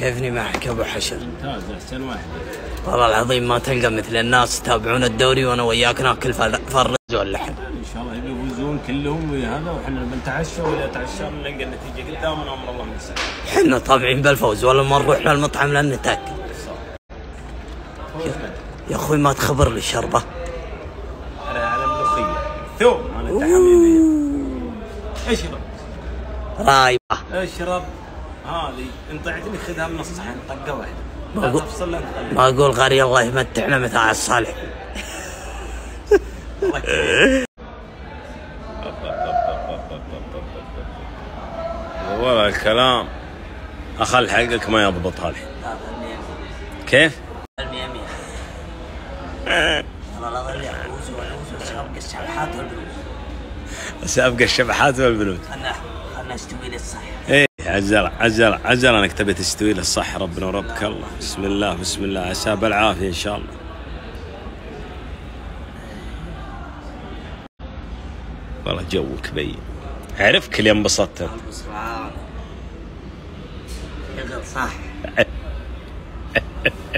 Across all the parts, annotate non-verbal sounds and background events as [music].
كيفني معك يا أبو حشر؟ ممتاز أحسن واحد. والله العظيم ما تلقى مثل الناس يتابعون الدوري وأنا وياك ناكل فر- فرز واللحم إن شاء الله يفوزون كلهم هذا وحنا بنتعشى وإذا تعشى نلقى النتيجة قدامنا أمر الله مسهل حنا طامعين بالفوز ولا ما نروح للمطعم لأن نتأكل. يا أخوي ما تخبر لي الشربه على على الملوخيه ثوم أنا اشرب رايبة. اشرب هذه ان طعتني خذها من الصحن طقة واحدة ما تخلي. ما أقول غاري الله يمتعنا متاع الصالح. [laughs] والله الكلام أخل حقك ما يضبط هذه كيف؟ سابقى الشبحات والبنود خلنا خلنا نستوي للصح إيه عجل عجل عجل انك تبي تستوي له. الصح ربنا وربك. الله بسم الله بسم الله. عساه بالعافيه إن شاء الله. والله جوك بين. عرفك اللي انبسطت؟ انت صح.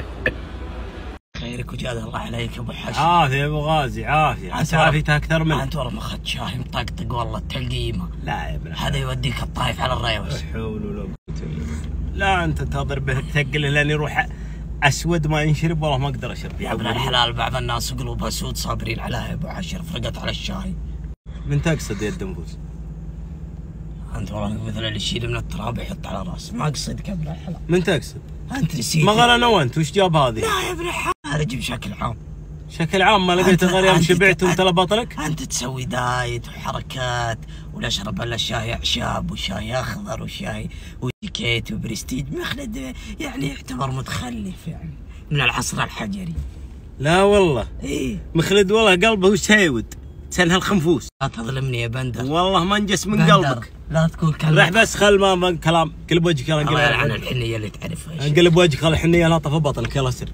[laughs] وجاد الله عليك يا أبو حشر عافية يا أبو غازي عافية. عسى عافيته أكثر منك انت والله ما اخذت شاي مطقطق والله تلقيمه لا يا ابن هذا يوديك الطايف على الريوس لا حول ولا قوة إلا لا أنت تضرب به تثقله لين يروح أسود ما ينشرب والله ما أقدر أشرب. يا ابن الحلال بعض الناس قلوبها سود صابرين عليها يا أبو حشر فرقت على الشاي من تقصد يا الدنفوس أنت والله مثل اللي يشيل من التراب يحط على رأسه. ما قصدك يا ابن الحلال. من تقصد؟ أنت نسيت. ما غير أنا وأنت وش جاب هذه؟ لا يا الحلال بشكل عام. شكل عام ما لقيت غير يوم شبعت وانت لبطلك انت تسوي دايت وحركات ولا اشرب إلا شاي أعشاب وشاي أخضر وشاي وكيت وبرستيج مخلد يعني يعتبر متخلف يعني من العصر الحجري. لا والله. إيه. مخلد والله قلبه وسايود سنها الخنفوس لا تظلمني يا بندر. والله ما انجس من بندر، قلبك. لا تقول كلام. راح بس خل ما ما كلام. قلب وجهك يلا الله يلعن انقلب الحنية اللي تعرفها. انقلب وجهك خل الحنية لا طف بطنك يلا سر.